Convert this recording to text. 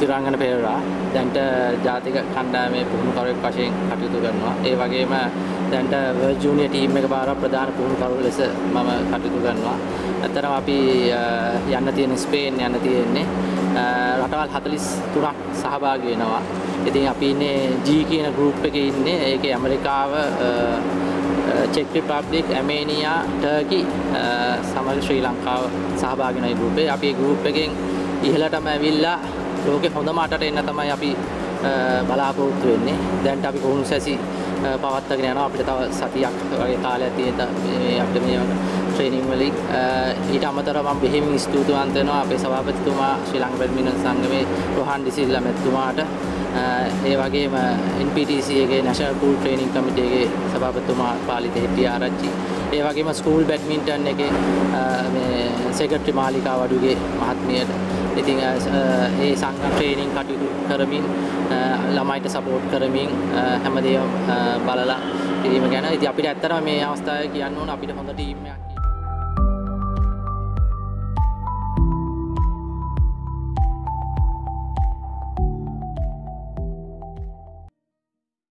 තිරංගන පෙරේරා දැන්ට ජාතික කණ්ඩායමේ පුහුණුකරුවෙක් වශයෙන් කටයුතු කරනවා. ඒ වගේම දැන්ට වර්ල්ඩ් ජූනියර් ටීම් එක බාර ප්‍රධාන පුහුණුකරුවෙකු ලෙස මම කටයුතු කරනවා. ඇත්තටම අපි යන්න තියෙන ස්පේන් යන්න තියෙන්නේ රටවල් 43ක් සහභාගී වෙනවා. ඉතින් අපි ඉන්නේ G කියන ගෲප් එකේ ඉන්නේ. ඒකේ ඇමරිකාව චෙක් රිපබ්ලික් ඇමේනියා ටර්කි සමග ශ්‍රී ලංකාව සහභාගී වෙන ගෲප් එකේ අපි ගෲප් එකෙන් ඉහළටම ඇවිල්ලා ලෝකෙ හොඳම අටට එන්න තමයි අපි බලාපොරොත්තු වෙන්නේ. දැන්ට අපි පුහුණු සැසි පවත්වාගෙන යනවා? අපිට තව සතියක් වගේ කාලයක් තියෙන මේ අපිට මේ ට්‍රේනින් වලින්. ඊට අමතරව මම බෙහෙවින් ස්තුතිවන්ත වෙනවා අපේ සභාපතිතුමා ශ්‍රී ලංකා බැඩ්මින්ටන් සංගමේ රොහන් ඩිසිල්ලා මැතිතුමාට ඒ වගේම NPTC එකේ National Pool Training Committee එකේ සභාපතිතුමා පාලිත හෙට්ටිය ආරච්චි. ඒ වගේම ස්කූල් බැඩ්මින්ටන් එකේ මේ සෙක්‍රටරි මාලිකා වඩුගේ මහත්මියට ඉතින් ඒ සංගම් ට්‍රේනින් කටයුතු කරමින් ළමයිට සපෝට් කරමින් හැමදේම බලලා ඉරීම ගැන. ඉතින් අපිට ඇත්තටම මේ අවස්ථාවේ කියන්න ඕන අපිට හොඳ ටීම් එකක්